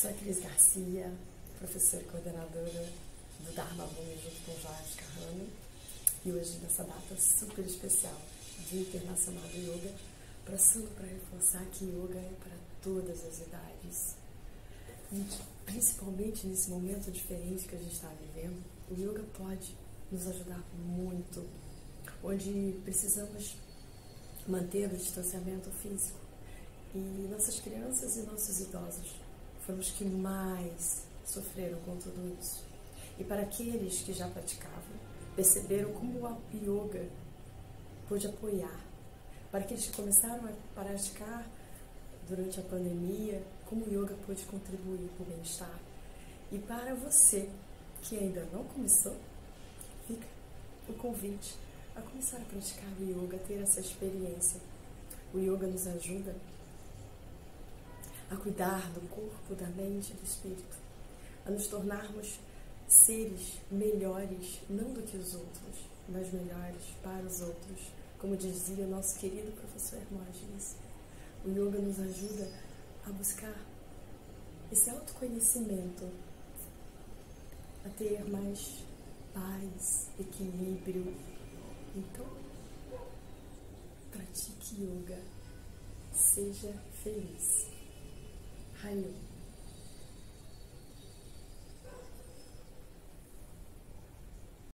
Sou a Cris Garcia, professora e coordenadora do Dharma Bhumi junto com o Jorge Carrano. E hoje, nessa data super especial, Dia Internacional do Yoga, para para reforçar que yoga é para todas as idades. E principalmente nesse momento diferente que a gente está vivendo, o yoga pode nos ajudar muito, onde precisamos manter o distanciamento físico. E nossas crianças e nossos idosos foram os que mais sofreram com tudo isso. E para aqueles que já praticavam, perceberam como o yoga pôde apoiar. Para aqueles que começaram a praticar durante a pandemia, como o yoga pôde contribuir para o bem-estar. E para você que ainda não começou, fica o convite a começar a praticar o yoga, ter essa experiência. O yoga nos ajuda a cuidar do corpo, da mente e do espírito, a nos tornarmos seres melhores, não do que os outros, mas melhores para os outros, como dizia nosso querido professor Hermógenes. O yoga nos ajuda a buscar esse autoconhecimento, a ter mais paz, equilíbrio. Então, pratique yoga, seja feliz. 还有。